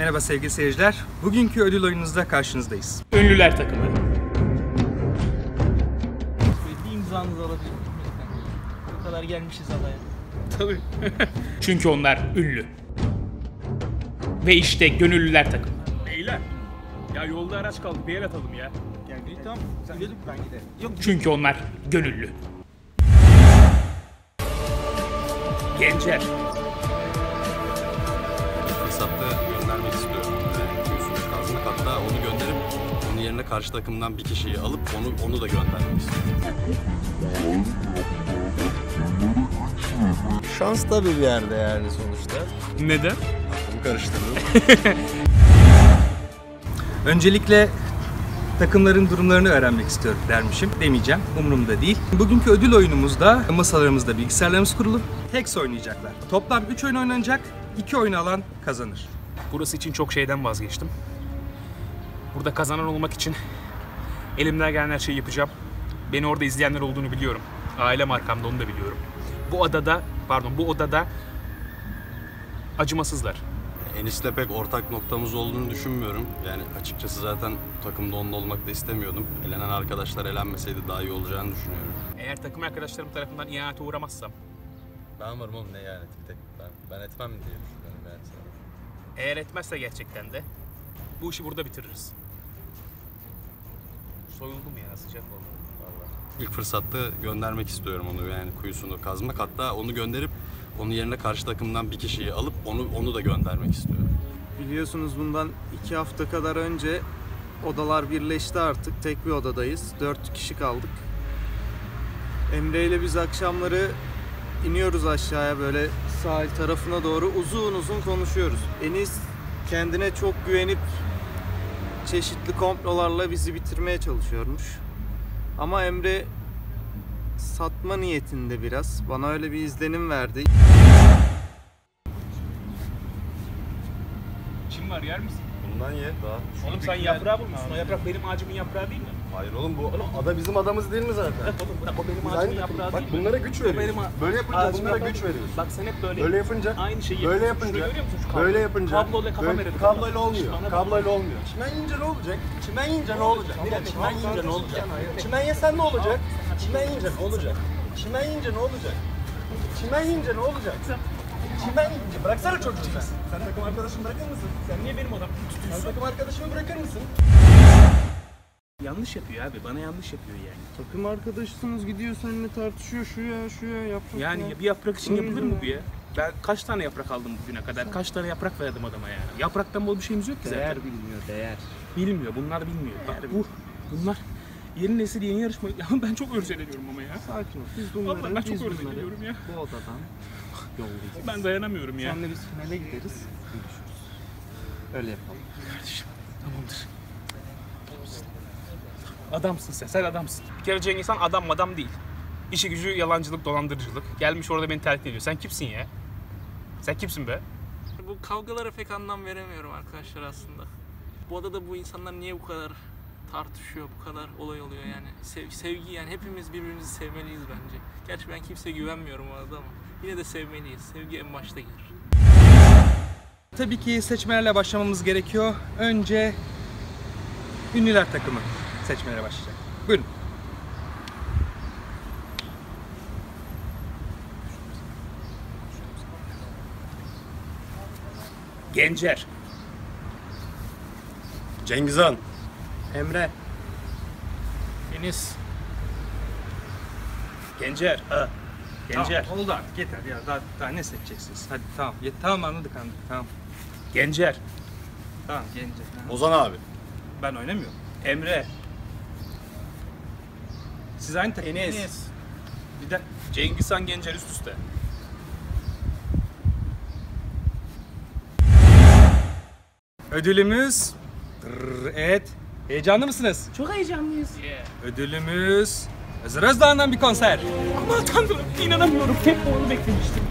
Merhaba sevgili seyirciler. Bugünkü ödül oyununuzda karşınızdayız. Ünlüler takımı. Bir imzanızı alabilir miyim kadar gelmişiz adaya. Tabii. Çünkü onlar ünlü. Ve işte gönüllüler takımı. Beyler. Ya yolda araç kaldı. Bir el atalım ya. İyi tamam. Sen gidelim ben gidelim. Yok Çünkü onlar gönüllü. Gencer. fırsatta yerine karşı takımdan bir kişiyi alıp onu onu da göndermek istiyorum. Şans tabii bir yerde yani sonuçta. Neden? Aklımı karıştırdım. Öncelikle takımların durumlarını öğrenmek istiyorum dermişim. Demeyeceğim. Umurumda değil. Bugünkü ödül oyunumuzda masalarımızda bilgisayarlarımız kurulu. Hex oynayacaklar. Toplam 3 oyun oynanacak. 2 oyun alan kazanır. Burası için çok şeyden vazgeçtim. Burada kazanan olmak için elimden gelen her şeyi yapacağım. Beni orada izleyenler olduğunu biliyorum. Ailem arkamda onu da biliyorum. Bu adada, pardon bu odada acımasızlar. Enis'le pek ortak noktamız olduğunu düşünmüyorum. Yani açıkçası zaten takımda onunla olmak da istemiyordum. Elenen arkadaşlar elenmeseydi daha iyi olacağını düşünüyorum. Eğer takım arkadaşlarım tarafından ihanete uğramazsam, Ben varım oğlum ne yani tek ben, ben etmem diye düşünüyorum yani eğer etmezse gerçekten de bu işi burada bitiririz. Soyuldum ya sıcak oldu. Vallahi. İlk fırsatta göndermek istiyorum onu yani kuyusunu kazmak. Hatta onu gönderip onun yerine karşı takımdan bir kişiyi alıp onu onu da göndermek istiyorum. Biliyorsunuz bundan iki hafta kadar önce odalar birleşti artık. Tek bir odadayız. Dört kişi kaldık. Emre ile biz akşamları iniyoruz aşağıya böyle sahil tarafına doğru uzun uzun konuşuyoruz. Enis kendine çok güvenip çeşitli komplolarla bizi bitirmeye çalışıyormuş. Ama Emre satma niyetinde biraz. Bana öyle bir izlenim verdi. Kim var yer misin? Bundan ye daha. Oğlum sen yaprağı bulmuşsun. O yaprak benim ağacımın yaprağı değil mi? Hayır oğlum bu ada bizim adamız değil mi zaten? Oğlum bırak o benim ağacımın yaprağı Bak değil mi? bunlara güç a- Böyle yapınca bunlara güç değil. veriyoruz. Bak sen hep böyle Böyle yapınca Aynı şeyi böyle yapınca görüyor musun şu kablo? böyle yapınca Kabloyla kafam eridi. kabloyla olmuyor. Kabloyla olmuyor. Çimen yiyince ne olacak? Çimen yiyince ne olacak? Çimen yiyince ne olacak? Çimen yesen ne olacak? Çimen yiyince ne olacak? Çimen yiyince ne olacak? Çimen yiyince ne olacak? Çimen yiyince bıraksana çocuğu sen. Sen takım arkadaşını bırakır mısın? Sen niye benim adam Sen takım arkadaşını bırakır mısın? Yanlış yapıyor abi. Bana yanlış yapıyor yani. Takım arkadaşısınız gidiyor seninle tartışıyor şu ya şu ya yaprak Yani ya. bir yaprak için yapılır mı bu ya? Ben kaç tane yaprak aldım bugüne kadar? Kaç tane yaprak verdim adama yani? Yapraktan bol bir şeyimiz yok ki zaten. değer bilmiyor değer. Bilmiyor. Bunlar bilmiyor. Bak bu bunlar yeni nesil yeni yarışma. Ya ben çok örseleniyorum ama ya. Sakin ol. Biz bunları, Vallahi ben çok biz bunları örseleniyorum ya. bu odadan yollayacağız. Ben dayanamıyorum ya. Senle biz finale gideriz. Görüşürüz. Öyle yapalım. Kardeşim tamamdır. Adamsın sen, sen adamsın. Bir kere Cengiz Han adam adam değil. İşi gücü yalancılık, dolandırıcılık. Gelmiş orada beni tehdit ediyor. Sen kimsin ya? Sen kimsin be? Bu kavgalara pek anlam veremiyorum arkadaşlar aslında. Bu odada bu insanlar niye bu kadar tartışıyor, bu kadar olay oluyor yani. Sev- sevgi yani hepimiz birbirimizi sevmeliyiz bence. Gerçi ben kimseye güvenmiyorum o arada ama yine de sevmeliyiz. Sevgi en başta gelir. Tabii ki seçmelerle başlamamız gerekiyor. Önce ünlüler takımı seçmelere başlayacak. Buyurun. Gencer. Cengizhan. Emre. Enis. Gencer. Ha. Gencer. Tamam, oldu artık yeter ya. Daha, daha ne seçeceksiniz? Hadi tamam. Yet, tamam anladık anladık. Tamam. Gencer. Tamam gelince. Ha. Ozan abi. Ben oynamıyorum. Emre. Siz aynı takım. Enes. Bir de Cengiz Han Gencer üst üste. ödülümüz... Evet. Heyecanlı mısınız? Çok heyecanlıyız. Ödülümüz... Hızır Özdağ'dan bir konser. Aman tanrım inanamıyorum. Hep onu beklemiştim.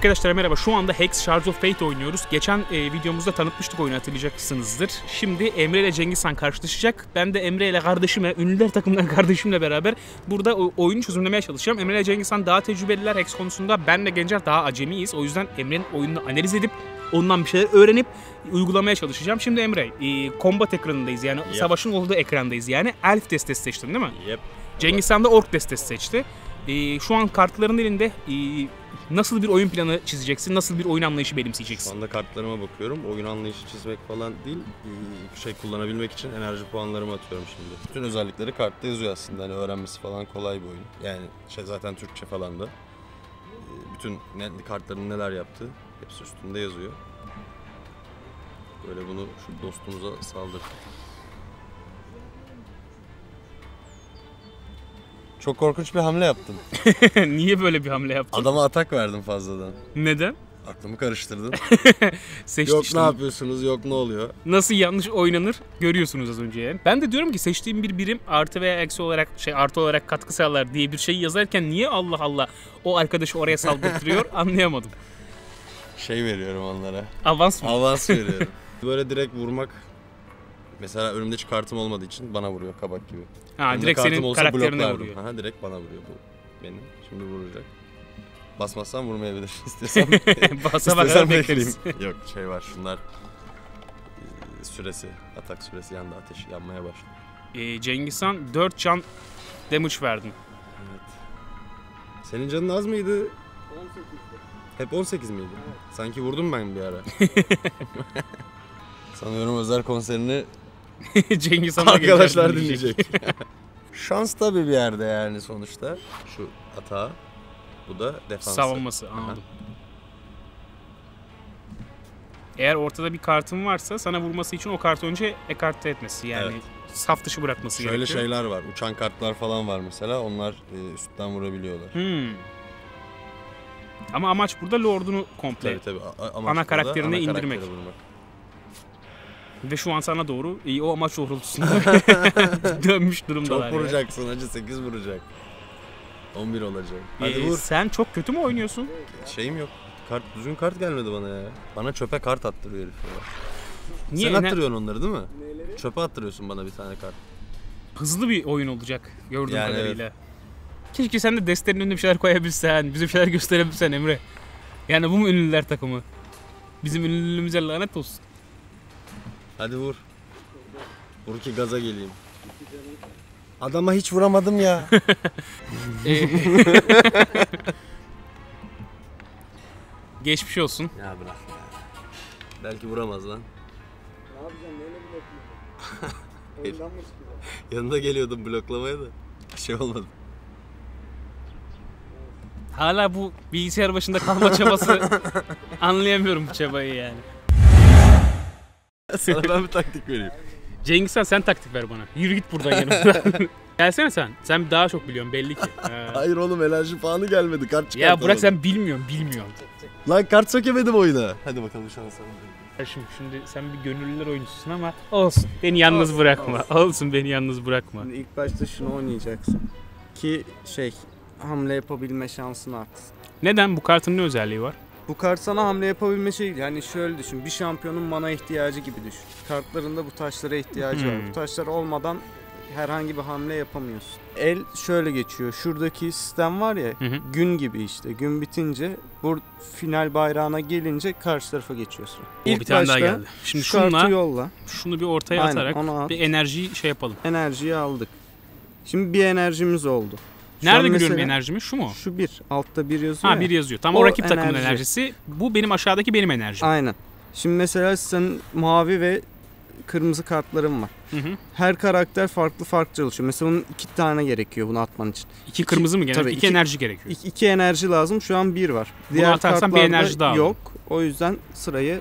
Arkadaşlar merhaba. Şu anda Hex Shards of Fate oynuyoruz. Geçen e, videomuzda tanıtmıştık oyunu hatırlayacaksınızdır. Şimdi Emre ile Cengiz Han karşılaşacak. Ben de Emre ile kardeşimle, ünlüler takımından kardeşimle beraber burada oyunu çözümlemeye çalışacağım. Emre ile Cengiz Han daha tecrübeliler Hex konusunda. Ben de Gencer daha acemiyiz. O yüzden Emre'nin oyununu analiz edip ondan bir şeyler öğrenip uygulamaya çalışacağım. Şimdi Emre, e, combat ekranındayız yani savaşın olduğu ekrandayız yani. Elf destesi seçtin değil mi? Yep. Cengiz Han da Ork destesi seçti. Ee, şu an kartların elinde ee, nasıl bir oyun planı çizeceksin, nasıl bir oyun anlayışı Şu benimseyeceksin? anda kartlarıma bakıyorum. Oyun anlayışı çizmek falan değil. Şey kullanabilmek için enerji puanlarımı atıyorum şimdi. Bütün özellikleri kartta yazıyor aslında. Hani öğrenmesi falan kolay bir oyun. Yani şey zaten Türkçe falan da. Ee, Bütün kartların neler yaptığı hepsi üstünde yazıyor. Böyle bunu şu dostumuza saldır. Çok korkunç bir hamle yaptım. Niye böyle bir hamle yaptın? Adama atak verdim fazladan. Neden? Aklımı karıştırdın. Seçti yok işte. ne yapıyorsunuz, yok ne oluyor. Nasıl yanlış oynanır görüyorsunuz az önce yani. Ben de diyorum ki seçtiğim bir birim artı veya eksi olarak şey artı olarak katkı sağlar diye bir şey yazarken niye Allah Allah o arkadaşı oraya saldırtırıyor anlayamadım. Şey veriyorum onlara. Avans mı? Avans veriyorum. Böyle direkt vurmak mesela önümde hiç kartım olmadığı için bana vuruyor kabak gibi. ha Önümde direkt kartım senin olsa karakterine bloklardım. vuruyor. Aha direkt bana vuruyor bu benim. Şimdi vuracak. Basmazsam vurmayabilir. İstesem, Basa bakar istesem bekleriz. bekleyeyim. Yok şey var şunlar e, süresi, atak süresi yandı ateş yanmaya başladı. Ee, Cengiz Han 4 can damage verdin. Senin canın az mıydı? 18'di. Hep 18 miydi? Sanki vurdum ben bir ara. Sanıyorum özel konserini Cengiz Han'a arkadaşlar dinleyecek. Şans tabii bir yerde yani sonuçta. Şu atağı. Bu da defansı. Savunması anladım. Eğer ortada bir kartın varsa sana vurması için o kartı önce ekarte etmesi yani Evet. saf dışı bırakması Şöyle gerekiyor. şeyler var. Uçan kartlar falan var mesela. Onlar e, üstten vurabiliyorlar. Hmm. Ama amaç burada Lord'unu komple. Tabii tabii. A- amaç Ana burada karakterini ana indirmek. karakteri vurmak. Ve şu an sana doğru iyi o amaç doğrultusunda dönmüş durumdalar. Çok vuracaksın acı 8 vuracak. 11 olacak. Hadi Ee, vur. Sen çok kötü mü oynuyorsun? Şeyim yok. Kart düzgün kart gelmedi bana ya. Bana çöpe kart attırıyor herif ya. Niye? Sen Ne- attırıyorsun onları değil mi? Çöpe attırıyorsun bana bir tane kart. Hızlı bir oyun olacak gördüğüm Yani kadarıyla. Keşke sen de destenin önüne bir şeyler koyabilsen, bize bir şeyler gösterebilsen Emre. Yani bu mu ünlüler takımı? Bizim ünlülüğümüze lanet olsun. Hadi vur. Vur ki gaza geleyim. Adama hiç vuramadım ya. Ee, Geçmiş olsun. ya bırak ya. Belki vuramaz lan. Ne yapacaksın? Neyle blokluyorsun? Oyundan mı geliyordum bloklamaya da. Bir şey olmadı. Hala bu bilgisayar başında kalma çabası anlayamıyorum bu çabayı yani. Sana ben bir taktik vereyim. Cengiz Han sen taktik ver bana. Yürü git buradan yanımdan. Gelsene sen. Sen daha çok biliyorsun belli ki. Ha. Hayır oğlum enerji puanı gelmedi. Kart Ya çıkartalım. bırak sen bilmiyorsun, bilmiyorsun. Lan kart sökemedim oyuna. Hadi bakalım şansına. Kardeşim şimdi sen bir gönüllüler oyuncusun ama olsun. Beni yalnız bırakma. Olsun beni yalnız bırakma. Şimdi ilk başta şunu oynayacaksın. Ki şey hamle yapabilme şansın artsın. Neden? Bu kartın ne özelliği var? Bu kart sana hamle yapabilme şey yani şöyle düşün bir şampiyonun mana ihtiyacı gibi düşün. Kartlarında bu taşlara ihtiyacı var. Hmm. Bu taşlar olmadan herhangi bir hamle yapamıyorsun. El şöyle geçiyor. Şuradaki sistem var ya Hı hı. gün gibi işte. Gün bitince bu final bayrağına gelince karşı tarafa geçiyorsun. O bir tane daha geldi. Şimdi şunla yolla. şunu bir ortaya Aynen, atarak at. bir enerjiyi şey yapalım. Enerjiyi aldık. Şimdi bir enerjimiz oldu. Nerede an görüyorum mesela- enerjimi? Şu mu? Şu bir. Altta bir yazıyor Ha ya. bir yazıyor. Tam o, O rakip takımın enerji. enerjisi. Bu benim aşağıdaki benim enerjim. Aynen. Şimdi mesela senin mavi ve kırmızı kartların var. Hı hı. Her karakter farklı farklı çalışıyor. Mesela bunun iki tane gerekiyor bunu atman için. İki kırmızı mı gerekiyor? tabii, İki, iki- enerji gerekiyor. İki, iki enerji lazım. Şu an bir var. Diğer atarsan bir enerji daha yok. O yüzden sırayı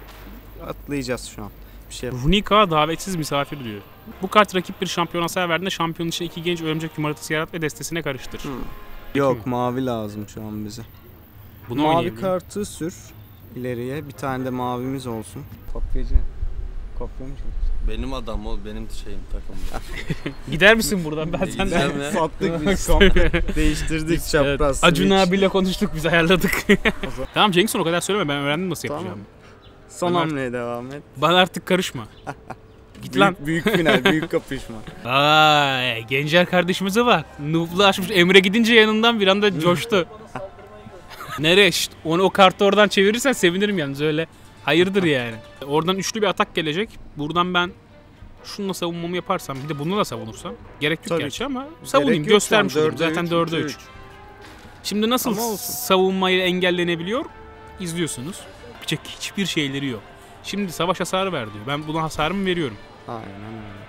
atlayacağız şu an. Bir şey Runika davetsiz misafir diyor. Bu kart rakip bir şampiyon hasar verdiğinde şampiyonun içine iki genç örümcek yumurtası yarat ve destesine karıştır. Hı. Yok mavi lazım şu an bize. Bunu mavi kartı sür ileriye. Bir tane de mavimiz olsun. Kopyacı. kopya mı Benim adam o benim şeyim takımda. Gider misin buradan? Ben senden. Sattık biz komple. Değiştirdik çapraz. Acun switch. abiyle konuştuk biz ayarladık. tamam Cenk'sin o kadar söyleme ben öğrendim nasıl Tamam. yapacağımı. Son Ömer- hamleye devam et. Bana artık karışma. Git lan. Büyük, final, büyük kapışma. Ay Gencer kardeşimize bak. Noob'lu açmış. Emre gidince yanından bir anda coştu. Nereye? Şşt, onu o kartı oradan çevirirsen sevinirim yalnız öyle. Hayırdır yani. Oradan üçlü bir atak gelecek. Buradan ben şununla savunmamı yaparsam bir de bununla da savunursam. Gerek yok Tabii gerçi ki. ama savunayım Gerek göstermiş. Dörde Zaten üç, 4'e üçe 3. Şimdi nasıl savunmayı engellenebiliyor? İzliyorsunuz. Yapacak hiçbir şeyleri yok. Şimdi savaş hasarı ver diyor. Ben buna hasarımı veriyorum. Aynen öyle.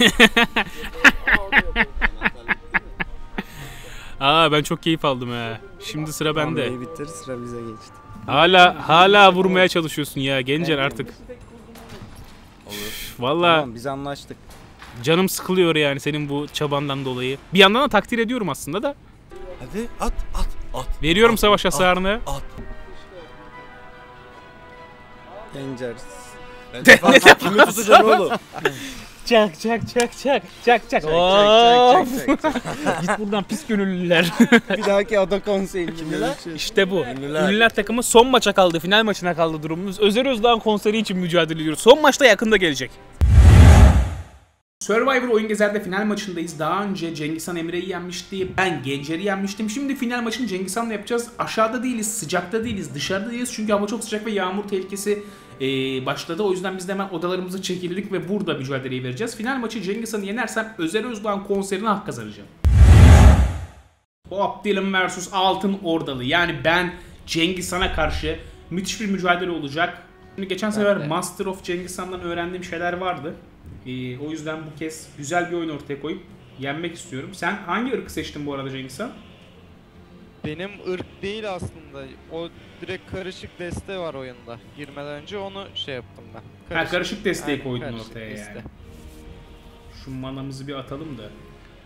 Aa ben çok keyif aldım ha. Şimdi sıra bende. Hamleyi bitir sıra bize geçti. Hala hala vurmaya çalışıyorsun ya Gencer artık. Valla Tamam biz anlaştık. Canım sıkılıyor yani senin bu çabandan dolayı. Bir yandan da takdir ediyorum aslında da. Hadi at at at. Veriyorum At, savaş at, hasarını. At. Gencer. Ben de kimi tutacaksın oğlum? Çak çak çak çak çak çak. Çak, Of! Git buradan pis gönüllüler. Bir dahaki ada konseyinde görüşürüz. işte bu. Ünlüler. Ünlüler takımı son maça kaldı. Final maçına kaldı durumumuz. Özer Özdağ'ın konseri için mücadele ediyoruz. Son maçta yakında gelecek. Survivor Oyun Gezer'de final maçındayız. Daha önce Cengizhan Emre'yi yenmişti. Ben Gencer'i yenmiştim. Şimdi final maçını Cengizhan'la yapacağız. Aşağıda değiliz, sıcakta değiliz, dışarıda değiliz. Çünkü hava çok sıcak ve yağmur tehlikesi e, başladı. O yüzden biz de hemen odalarımıza çekildik ve burada mücadeleyi vereceğiz. Final maçı Cengizhan'ı yenersem Özer Özdağ'ın konserine hak kazanacağım. Bob Dylan vs Altın Ordalı. Yani ben Cengiz Han'a karşı müthiş bir mücadele olacak. Şimdi geçen sefer Master of Cengiz Han'dan öğrendiğim şeyler vardı. Ee, o yüzden bu kez güzel bir oyun ortaya koyup yenmek istiyorum. Sen hangi ırkı seçtin bu arada Cengiz Han? Benim ırk değil aslında. O direkt karışık deste var oyunda. Girmeden önce onu şey yaptım ben. Ha, karışık desteği Aynen, koydun karışık ortaya deste. yani. Şu manamızı bir atalım da.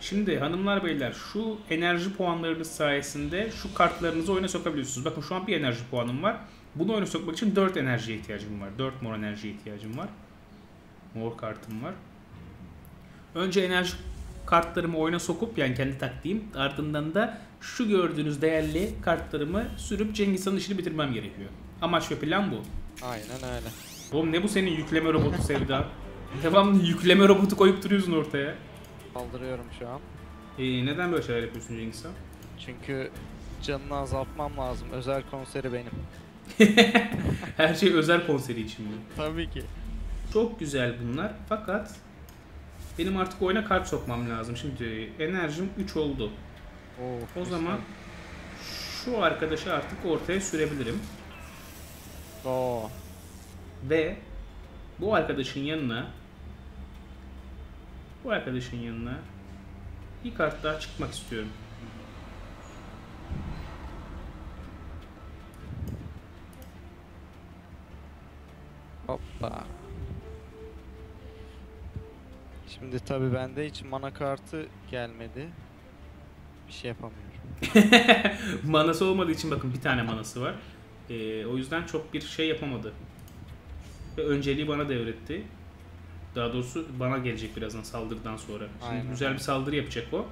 Şimdi hanımlar beyler şu enerji puanlarınız sayesinde şu kartlarınızı oyuna sokabiliyorsunuz. Bakın şu an bir enerji puanım var. Bunu oyuna sokmak için 4 enerjiye ihtiyacım var. 4 mor enerjiye ihtiyacım var. Mor kartım var. Önce enerji kartlarımı oyuna sokup yani kendi taktiğim ardından da şu gördüğünüz değerli kartlarımı sürüp Cengiz Han'ın işini bitirmem gerekiyor. Amaç ve plan bu. Aynen öyle. Oğlum ne bu senin yükleme robotu Sevda? Devamlı yükleme robotu koyup duruyorsun ortaya. Kaldırıyorum şu an. Ee, neden böyle şeyler yapıyorsun Cengiz Han? Çünkü canını azaltmam lazım. Özel konseri benim. Her şey özel konseri için mi? Tabii ki. Çok güzel bunlar fakat benim artık oyuna kart sokmam lazım. Şimdi enerjim 3 oldu. Oo, O zaman şu arkadaşı artık ortaya sürebilirim. Oo. Ve bu arkadaşın yanına bu arkadaşın yanına bir kart daha çıkmak istiyorum. Hoppa. Şimdi tabii bende hiç mana kartı gelmedi. Bir şey yapamıyorum. manası olmadığı için bakın bir tane manası var. Ee, o yüzden çok bir şey yapamadı. Ve önceliği bana devretti. Daha doğrusu bana gelecek birazdan saldırıdan sonra. Şimdi Aynen. güzel bir saldırı yapacak o.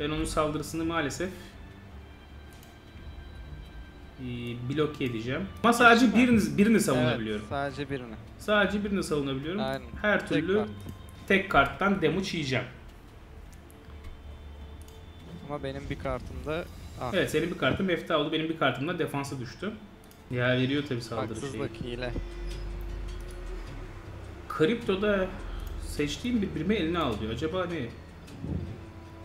Ben onun saldırısını maalesef bloke edeceğim. Ama sadece birini, birini savunabiliyorum. Evet, sadece birini. Sadece birini savunabiliyorum. Aynen. Her türlü. Tek karttan damage yiyeceğim. Ama benim bir kartımda ah, Evet senin bir kartın mefta oldu. Benim bir kartım da defansa düştü. Ya veriyor tabi saldırı şeyi. haksızlık hile. Kriptoda seçtiğim bir birimi eline al diyor. Acaba ne?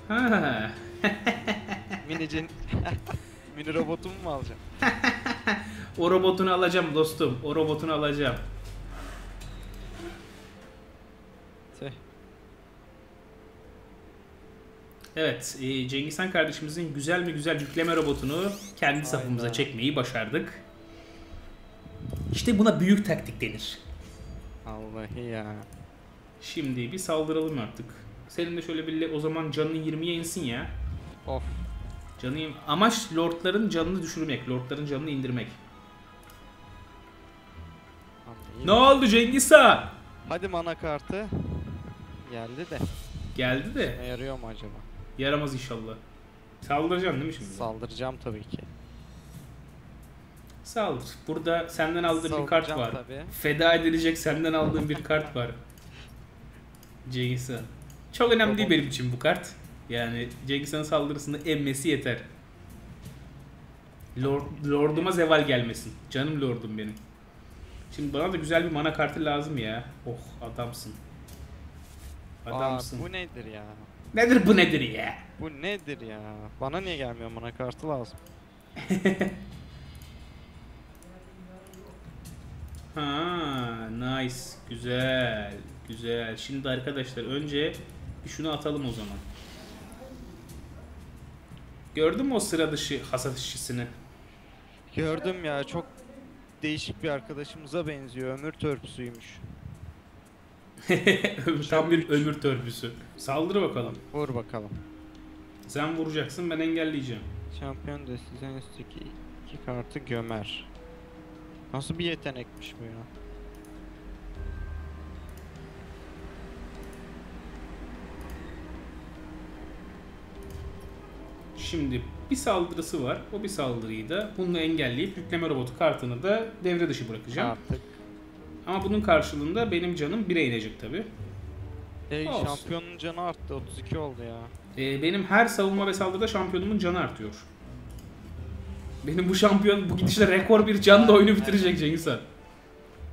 Ha, Minicin mini robotumu mu alacağım? o robotunu alacağım dostum. O robotunu alacağım. Tüh. Evet, e, Cengiz Han kardeşimizin güzel mi güzel yükleme robotunu kendi safımıza Aynen. çekmeyi başardık. İşte buna büyük taktik denir. Vallahi ya. Şimdi bir saldıralım artık. Senin de şöyle bir o zaman canın 20'ye insin ya. Of. Canı amaç lordların canını düşürmek, lordların canını indirmek. Anlayayım. Ne oldu Cengiz Han? Hadi mana kartı. Geldi de. Geldi de Ne yarıyor mu acaba? Yaramaz inşallah. Saldıracaksın değil mi şimdi? Saldıracağım tabii ki. Saldır. Burada senden aldığım bir kart var. tabii. Feda edilecek senden aldığım bir kart var. Cengiz Han. Çok önemli değil benim için bu kart. Yani Cengiz saldırısını emmesi yeter. Lord, lorduma zeval gelmesin. Canım lordum benim. Şimdi bana da güzel bir mana kartı lazım ya. Oh adamsın. Adamsın. Aa, bu nedir ya? Nedir bu nedir ya? Bu nedir ya? Bana niye gelmiyor mana kartı lazım? Ha, nice. Güzel. Güzel. Şimdi arkadaşlar önce bir şunu atalım o zaman. Gördün mü o sıra dışı hasat işçisini? Gördüm ya çok değişik bir arkadaşımıza benziyor. Ömür törpüsüymüş. Tam bir ömür törpüsü. Saldır bakalım. Vur bakalım. Sen vuracaksın ben engelleyeceğim. Şampiyon desteden üstteki iki kartı gömer. Nasıl bir yetenekmiş bu ya? Şimdi bir saldırısı var. O bir saldırıyı da bunu engelleyip yükleme robotu kartını da devre dışı bırakacağım. Artık. Ama bunun karşılığında benim canım 1'e inecek tabi. Hey Olsun. şampiyonun canı arttı 32 oldu ya. Ee, benim her savunma ve saldırıda şampiyonumun canı artıyor. Benim bu şampiyon bu gidişle rekor bir canla oyunu bitirecek Cengiz Han.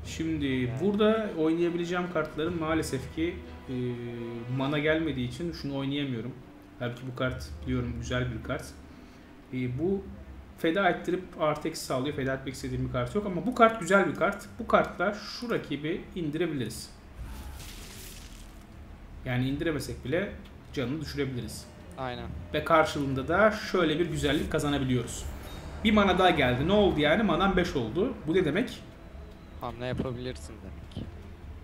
Şimdi burada oynayabileceğim kartların maalesef ki e, mana gelmediği için şunu oynayamıyorum. Halbuki bu kart biliyorum güzel bir kart. E, bu feda ettirip artı eksi sağlıyor. Feda etmek istediğim bir kart yok ama bu kart güzel bir kart. Bu kartla şu rakibi indirebiliriz. Yani indiremesek bile canını düşürebiliriz. Aynen. Ve karşılığında da şöyle bir güzellik kazanabiliyoruz. Bir mana daha geldi. Ne oldu yani? Manan 5 oldu. Bu ne demek? Hamle yapabilirsin demek.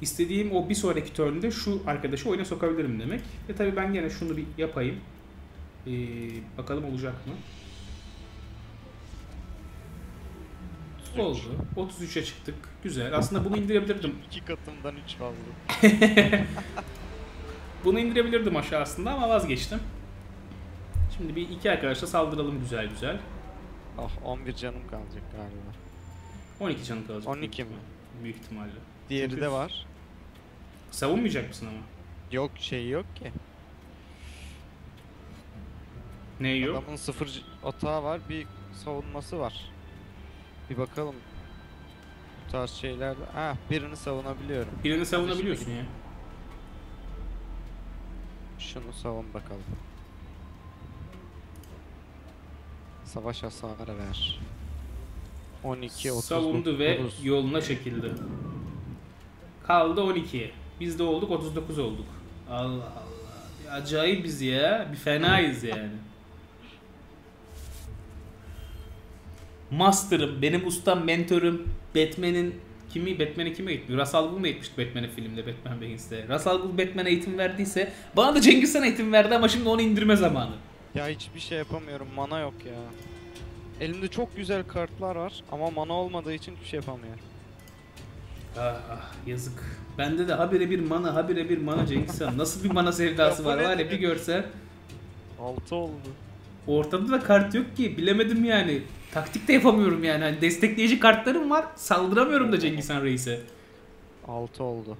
İstediğim o bir sonraki turn'de şu arkadaşı oyuna sokabilirim demek. Ve tabii ben gene şunu bir yapayım. Ee, bakalım olacak mı? Oldu. 33'e çıktık. Güzel. Aslında bunu indirebilirdim. İki katımdan 3 fazla. Bunu indirebilirdim aşağısında ama vazgeçtim. Şimdi bir iki arkadaşla saldıralım güzel güzel. Ah 11 canım kalacak galiba. 12 canı kalacak. 12 mi? Büyük ihtimalle. Diğeri Çünkü- de var. Savunmayacak mısın ama? Yok şey yok ki. Ne yok? Adamın sıfır atağı var, bir savunması var. Bir bakalım. Bu tarz şeyler. Ha birini savunabiliyorum. Birini savunabiliyorsun ya. Şunu savun bakalım. Savaş hasarı ver. 12 30 Savundu ve 9. yoluna çekildi. Kaldı 12. Biz de olduk 39 olduk. Allah Allah. Bir acayip ya. Bir fenayız yani. Master'ım, benim ustam, mentorum, Batman'in kimi, Batman'e kime eğitmiyor? Russell Gould mu eğitmişti Batman'in filmde, Batman Begins'te? Russell Gould Batman'e eğitim verdiyse, bana da Cengiz Han eğitim verdi ama şimdi onu indirme zamanı. Ya hiçbir şey yapamıyorum. Mana yok ya. Elimde çok güzel kartlar var ama mana olmadığı için hiçbir şey yapamıyorum. Ah, ah yazık. Bende de habire bir mana, habire bir mana Cengiz Han. Nasıl bir mana sevdası var var ya bir görsen. 6 oldu. Ortada da kart yok ki. Bilemedim yani. Taktik de yapamıyorum yani. Hani destekleyici kartlarım var. Saldıramıyorum da Cengiz Han Reis'e. 6 oldu.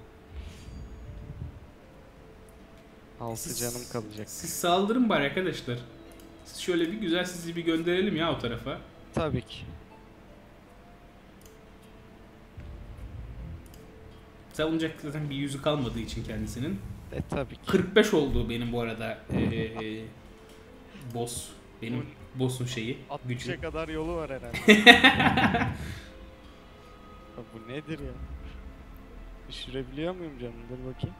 6 canım kalacak. Siz saldırın bari arkadaşlar. Siz şöyle bir güzel sizi bir gönderelim ya o tarafa. Tabii ki. Savunacak zaten bir yüzü kalmadığı için kendisinin. E tabii ki. 45 oldu benim bu arada ee, boss. Benim boss'un şeyi. Gücü. 60'a kadar yolu var herhalde. Ya bu nedir ya? Düşürebiliyor muyum canım? Dur bakayım.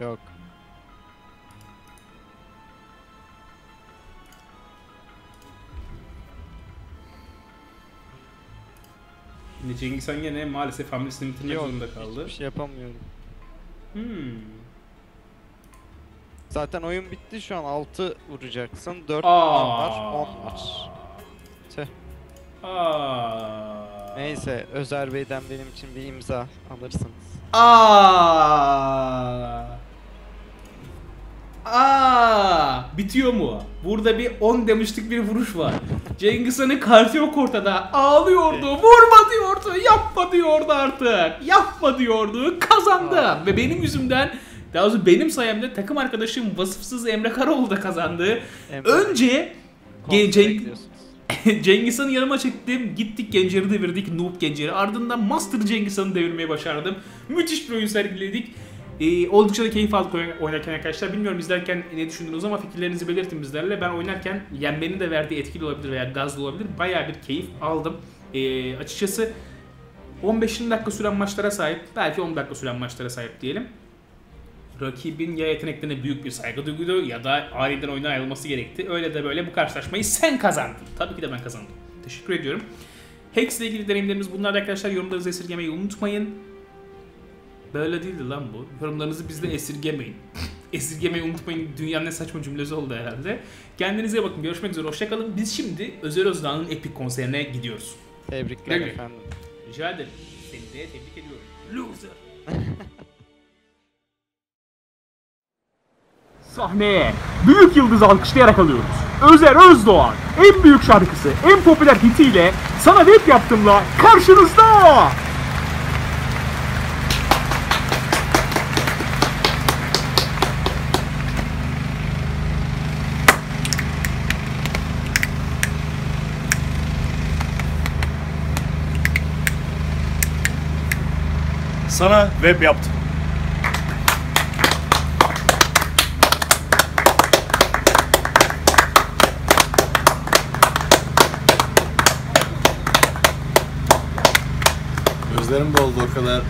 Yok. Şimdi Cengiz Han gene maalesef hamlesini bitirmek Yok. zorunda kaldı. Hiçbir şey yapamıyorum. Hmm. Zaten oyun bitti şu an 6 vuracaksın. 4 Aa. var 10 var. Aa. Neyse Özer Bey'den benim için bir imza alırsınız. Aa. Aa. Bitiyor mu? Burada bir 10 demiştik bir vuruş var. Cengiz Han'ın kartı yok ortada. Ağlıyordu. Vurma diyordu. Yapma diyordu artık. Yapma diyordu. Kazandı. Ve benim yüzümden daha doğrusu benim sayemde takım arkadaşım vasıfsız Emre Karaoğlu da kazandı. Emre, Önce Cenk-. Cengiz Han'ı yanıma çektim. Gittik Gencer'i devirdik. Noob Gencer'i. Ardından Master Cengiz Han'ı devirmeyi başardım. Müthiş bir oyun sergiledik. Ee, oldukça da keyif aldık oyn- oynarken arkadaşlar. Bilmiyorum izlerken ne düşündünüz ama fikirlerinizi belirtin bizlerle. Ben oynarken yenmenin de verdiği etkili olabilir veya gazlı olabilir. Bayağı bir keyif aldım. Ee, açıkçası 15-20 dakika süren maçlara sahip. Belki 10 dakika süren maçlara sahip diyelim rakibin ya yeteneklerine büyük bir saygı duydu ya da aniden oyundan ayrılması gerekti. Öyle de böyle bu karşılaşmayı sen kazandın. Tabii ki de ben kazandım. Teşekkür ediyorum. Hex ile ilgili deneyimlerimiz bunlar arkadaşlar. Yorumlarınızı esirgemeyi unutmayın. Böyle değildi lan bu. Yorumlarınızı bizde esirgemeyin. esirgemeyi unutmayın. Dünyanın en saçma cümlesi oldu herhalde. Kendinize bakın. Görüşmek üzere. Hoşçakalın. Biz şimdi Özel Özdağ'ın epik konserine gidiyoruz. Tebrikler güle. efendim. Rica ederim. Seni de tebrik ediyorum. Loser. Sahneye büyük yıldız alkışlayarak alıyoruz. Özer Özdoğan en büyük şarkısı, en popüler hitiyle Sana Web Yaptım'la karşınızda. Sana web yaptım. Gözlerim doldu o kadar.